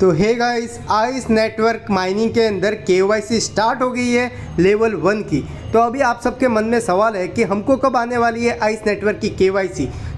तो hey guys Ice Network mining के अंदर के स्टार्ट हो गई है लेवल वन की। तो अभी आप सबके मन में सवाल है कि हमको कब आने वाली है आइस नेटवर्क की के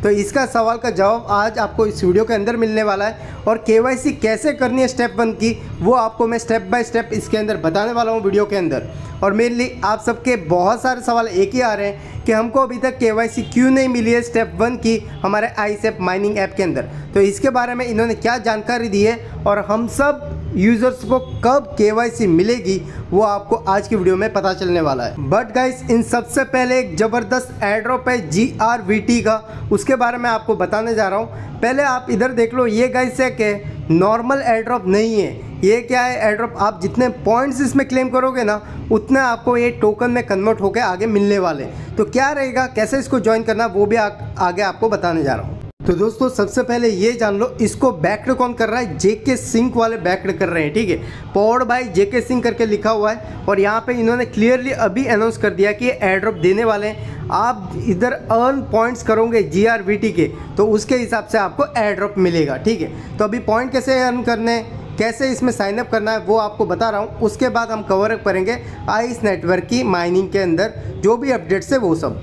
तो इसका सवाल का जवाब आज आपको इस वीडियो के अंदर मिलने वाला है और के कैसे करनी है स्टेप वन की, वो आपको मैं स्टेप बाय स्टेप इसके अंदर बताने वाला हूँ वीडियो के अंदर। और मेनली आप सबके बहुत सारे सवाल एक ही आ रहे हैं कि हमको अभी तक के क्यों नहीं मिली है स्टेप वन की हमारे आई माइनिंग ऐप के अंदर। तो इसके बारे में इन्होंने क्या जानकारी दी है और हम सब यूज़र्स को कब के मिलेगी वो आपको आज की वीडियो में पता चलने वाला है। बट गाइस इन सबसे पहले एक ज़बरदस्त एड्रॉप है जी आर वी टी का। उसके बारे में आपको बताने जा रहा हूँ। पहले आप इधर देख लो ये गाइस है कि नॉर्मल एड्रॉप नहीं है। ये क्या है एड्रॉप आप जितने पॉइंट्स इसमें क्लेम करोगे ना उतने आपको ये टोकन में कन्वर्ट होकर आगे मिलने वाले तो क्या रहेगा कैसे इसको ज्वाइन करना वो भी आ, आगे आपको बताने जा रहा हूँ। तो दोस्तों, सबसे पहले ये जान लो, इसको बैकड कौन कर रहा है? जेके सिंह वाले बैकड कर रहे हैं, ठीक है? पॉड बाई जेके सिंह करके लिखा हुआ है, और यहाँ पे इन्होंने क्लियरली अभी अनाउंस कर दिया कि एड्रॉप देने वाले हैं। आप इधर अर्न पॉइंट्स करोगे जी आर के तो उसके हिसाब से आपको एड्रॉप मिलेगा, ठीक है? तो अभी पॉइंट कैसे अर्न करने कैसे इसमें साइनअप करना है, वो आपको बता रहा हूँ। उसके बाद हम कवर करेंगे आइस नेटवर्क की माइनिंग के अंदर, जो भी अपडेट्स है वो सब।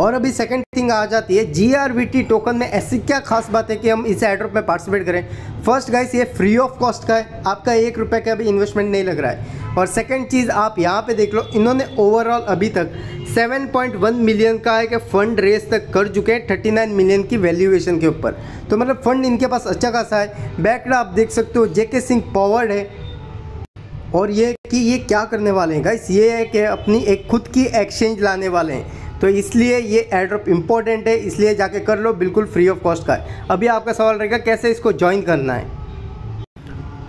और अभी सेकंड थिंग आ जाती है टी टोकन में ऐसी क्या खास बात है कि हम इस एड्रॉप में पार्टिसिपेट करें? फ़र्स्ट गाइस ये फ्री ऑफ़ कॉस्ट का है, आपका एक रुपये का भी इन्वेस्टमेंट नहीं लग रहा है। और सेकंड चीज़, आप यहाँ पे देख लो, इन्होंने ओवरऑल अभी तक 7.1 मिलियन का है कि फ़ंड रेस तक कर चुके हैं 39 मिलियन की वैल्यूएशन के ऊपर। तो मतलब फ़ंड इनके पास अच्छा खासा है। बैकड आप देख सकते हो जेके सिंह पॉवर्ड है। और ये कि ये क्या करने वाले हैं? गाइस ये है कि अपनी एक खुद की एक्सचेंज लाने वाले हैं। तो इसलिए ये एड्रॉप इंपॉर्टेंट है, इसलिए जाके कर लो, बिल्कुल फ्री ऑफ़ कॉस्ट का अभी आपका सवाल रहेगा, कैसे इसको ज्वाइन करना है?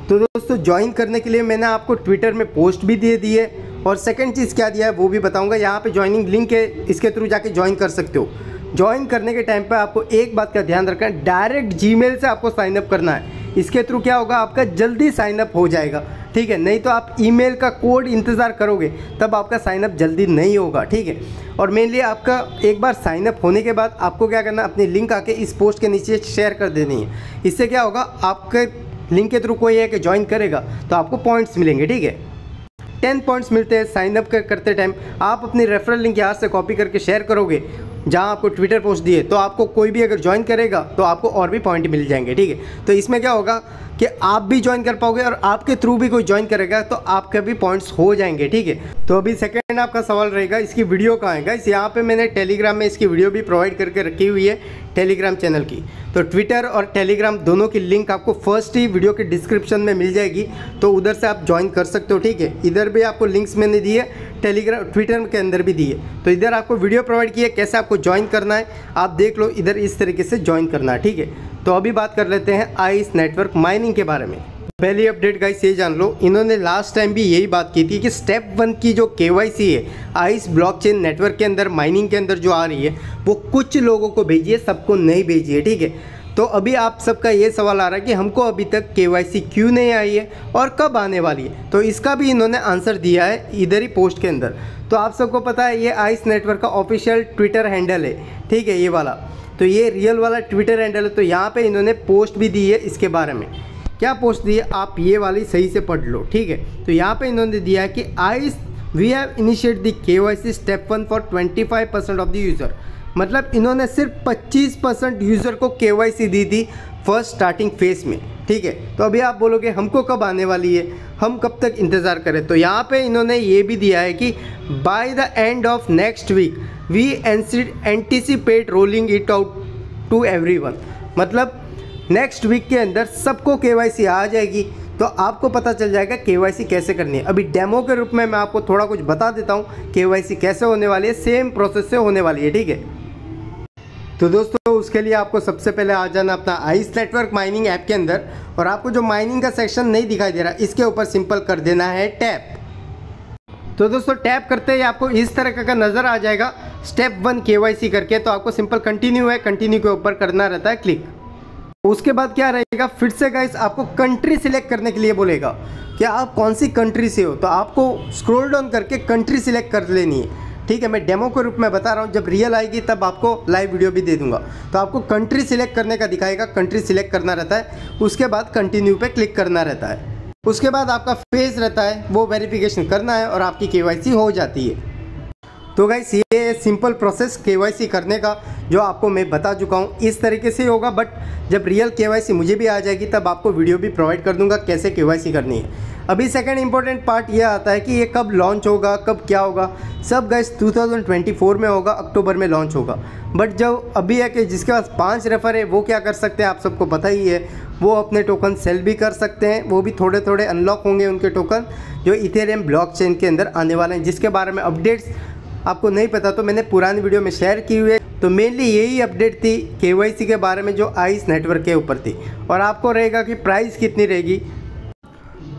तो दोस्तों ज्वाइन करने के लिए मैंने आपको ट्विटर में पोस्ट भी दे दी है, और सेकंड चीज़ क्या दिया है, वो भी बताऊँगा। यहाँ पे ज्वाइनिंग लिंक है, इसके थ्रू जाके ज्वाइन कर सकते हो। ज्वाइन करने के टाइम पे आपको एक बात का ध्यान रखना है डायरेक्ट जीमेल से आपको साइनअप करना है। इसके थ्रू क्या होगा, आपका जल्दी साइनअप हो जाएगा। ठीक है, नहीं तो आप ईमेल का कोड इंतज़ार करोगे, तब आपका साइनअप जल्दी नहीं होगा, ठीक है? और मेनली आपका एक बार साइनअप होने के बाद आपको क्या करना अपनी लिंक आके इस पोस्ट के नीचे शेयर कर देनी है। इससे क्या होगा, आपके लिंक के थ्रू कोई है कि ज्वाइन करेगा तो आपको पॉइंट्स मिलेंगे, ठीक है? टेन पॉइंट्स मिलते हैं साइन अप करते टाइम आप अपनी रेफरल लिंक यहाँ से कॉपी करके शेयर करोगे, जहाँ आपको ट्विटर पोस्ट दिए तो आपको कोई भी अगर ज्वाइन करेगा तो आपको और भी पॉइंट मिल जाएँगे, ठीक है? तो इसमें क्या होगा कि आप भी ज्वाइन कर पाओगे और आपके थ्रू भी कोई ज्वाइन करेगा तो आपके भी पॉइंट्स हो जाएँगे, ठीक है? तो अभी सेकेंड आपका सवाल रहेगा, इसकी वीडियो कहाँ है गाइस यहाँ पे मैंने टेलीग्राम में इसकी वीडियो भी प्रोवाइड करके रखी हुई है टेलीग्राम चैनल की। तो ट्विटर और टेलीग्राम दोनों की लिंक आपको फ़र्स्ट ही वीडियो के डिस्क्रिप्शन में मिल जाएगी तो उधर से आप ज्वाइन कर सकते हो, ठीक है? इधर भी आपको लिंक्स मैंने दी है टेलीग्राम ट्विटर के अंदर भी दी है। तो इधर आपको वीडियो प्रोवाइड की है, कैसे आपको ज्वाइन करना है, आप देख लो, इधर इस तरीके से ज्वाइन करना है, ठीक है? तो अभी बात कर लेते हैं आइस नेटवर्क माइनिंग के बारे में। पहली अपडेट गाइस ये जान लो, इन्होंने लास्ट टाइम भी यही बात की थी कि स्टेप वन की जो के है आइस ब्लॉकचेन नेटवर्क के अंदर माइनिंग के अंदर जो आ रही है, वो कुछ लोगों को भेजिए, सबको नहीं भेजिए, ठीक है? तो अभी आप सबका ये सवाल आ रहा है कि हमको अभी तक के क्यों नहीं आई है और कब आने वाली है? तो इसका भी इन्होंने आंसर दिया है इधर ही पोस्ट के अंदर। तो आप सबको पता है, ये आइस नेटवर्क का ऑफिशियल ट्विटर हैंडल है, ठीक है, ये वाला। तो ये रियल वाला ट्विटर हैंडल है तो यहाँ पे इन्होंने पोस्ट भी दी है इसके बारे में। क्या पोस्ट दी है? आप ये वाली सही से पढ़ लो, ठीक है? तो यहाँ पे इन्होंने दिया है कि I we have initiate the K Y C step one for twenty five percent of the user मतलब इन्होंने सिर्फ़ पच्चीस परसेंट यूज़र को के दी थी। फ़र्स्ट स्टार्टिंग फ़ेज़ में, ठीक है? तो अभी आप बोलोगे, हमको कब आने वाली है? हम कब तक इंतज़ार करें? तो यहाँ पे इन्होंने ये भी दिया है कि by the end of next week we anticipate rolling it out to every मतलब नेक्स्ट वीक के अंदर सबको के आ जाएगी तो आपको पता चल जाएगा के कैसे करनी है। अभी डेमो के रूप में मैं आपको थोड़ा कुछ बता देता हूँ के कैसे होने वाली है सेम प्रोसेस से होने वाली है, ठीक है? तो दोस्तों उसके लिए आपको सबसे पहले आ जाना अपना आइस नेटवर्क माइनिंग ऐप के अंदर और आपको जो माइनिंग का सेक्शन नहीं दिखाई दे रहा, इसके ऊपर सिंपल कर देना है टैप। तो दोस्तों, टैप करते ही आपको इस तरह का नज़र आ जाएगा, स्टेप वन के करके तो आपको सिंपल कंटिन्यू है, कंटिन्यू के ऊपर करना रहता है क्लिक। उसके बाद क्या रहेगा, फिर से गाइस आपको कंट्री सिलेक्ट करने के लिए बोलेगा कि आप कौन सी कंट्री से हो तो आपको स्क्रोल डाउन करके कंट्री सिलेक्ट कर लेनी है। ठीक है, मैं डेमो के रूप में बता रहा हूँ, जब रियल आएगी, तब आपको लाइव वीडियो भी दे दूँगा। तो आपको कंट्री सिलेक्ट करने का दिखाएगा कंट्री सिलेक्ट करना रहता है, उसके बाद कंटिन्यू पे क्लिक करना रहता है। उसके बाद आपका फेस रहता है, वो वेरिफिकेशन करना है और आपकी के हो जाती है। तो गाइस ये सिंपल प्रोसेस के करने का, जो आपको मैं बता चुका हूँ, इस तरीके से होगा बट जब रियल के मुझे भी आ जाएगी, तब आपको वीडियो भी प्रोवाइड कर दूँगा, कैसे के करनी है। अभी सेकंड इंपॉर्टेंट पार्ट ये आता है कि ये कब लॉन्च होगा, कब क्या होगा। सब गैस 2024 में होगा अक्टूबर में लॉन्च होगा। बट जब अभी है कि जिसके पास पाँच रेफर है, वो क्या कर सकते हैं, आप सबको पता ही है। वो अपने टोकन सेल भी कर सकते हैं, वो भी थोड़े थोड़े अनलॉक होंगे उनके टोकन जो इथेरियम ब्लॉकचेन के अंदर आने वाले हैं, जिसके बारे में अपडेट्स आपको नहीं पता तो मैंने पुरानी वीडियो में शेयर की हुई है। तो मेनली यही अपडेट थी के के बारे में, जो आइस नेटवर्क के ऊपर थी। और आपको रहेगा कि प्राइस कितनी रहेगी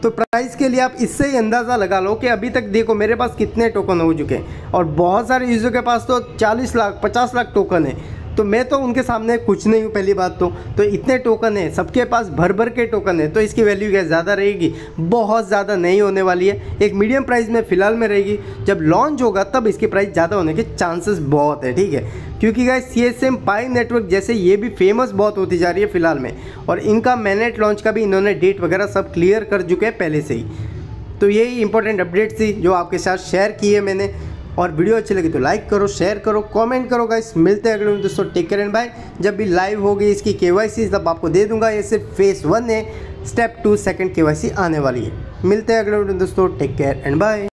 तो प्राइस के लिए आप इससे ही अंदाज़ा लगा लो कि अभी तक देखो मेरे पास कितने टोकन हो चुके हैं। और बहुत सारे यूज़र के पास तो 40 लाख 50 लाख टोकन है। तो मैं तो उनके सामने कुछ नहीं हूँ, पहली बात तो। तो इतने टोकन है, सबके पास भर भर के टोकन है तो इसकी वैल्यू क्या ज़्यादा रहेगी। बहुत ज़्यादा नहीं होने वाली है। एक मीडियम प्राइस में फ़िलहाल में रहेगी। जब लॉन्च होगा, तब इसकी प्राइस ज़्यादा होने के चांसेस बहुत है, ठीक है? क्योंकि guys C S M Pi network जैसे ये भी फ़ेमस बहुत होती जा रही है फ़िलहाल में। और इनका मैनेट लॉन्च का भी इन्होंने डेट वगैरह सब क्लियर कर चुके हैं पहले से ही। तो यही इंपॉर्टेंट अपडेट थी जो आपके साथ शेयर की है मैंने। और वीडियो अच्छी लगी तो लाइक करो शेयर करो कमेंट करो गाइस मिलते हैं अगले दोस्तों। टेक केयर एंड बाय जब भी लाइव होगी इसकी के तब आपको दे दूँगा। ये सिर्फ़ फेस वन है। स्टेप टू सेकंड के आने वाली है। मिलते हैं अगले दोस्तों। Take care and bye